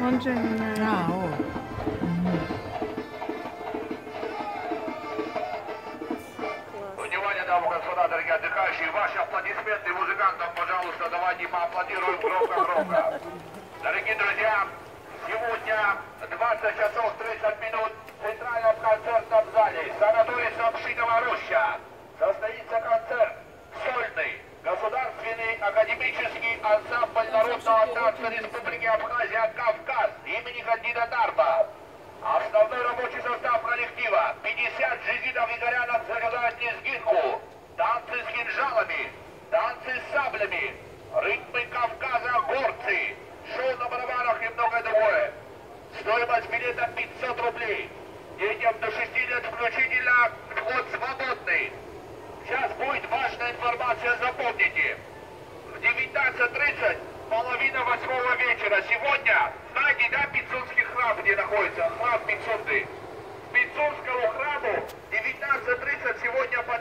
Вон же меня. А, о. Внимание, дамы и господа, дорогие отдыхающие, ваши аплодисменты музыкантам, пожалуйста, давайте поаплодируем громко-громко. Дорогие друзья, сегодня 20 часов 30 минут ансамбль народного танца Республики Абхазия «Кавказ» имени Кандида Дарба. Основной рабочий состав коллектива 50 джигитов и горянок загадают лезгинку, танцы с кинжалами, танцы с саблями, ритмы Кавказа, горцы, шоу на барабанах и многое другое. Стоимость билета 500 рублей. Детям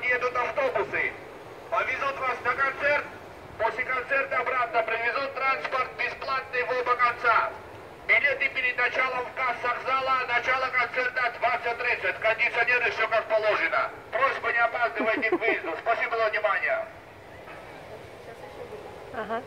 едут автобусы. Повезут вас на концерт, после концерта обратно привезут транспорт бесплатный в оба конца. Билеты перед началом в кассах зала, начало концерта 20.30. Кондиционеры все как положено. Просьба не опаздывайте к выезду. Спасибо за внимание. Ага.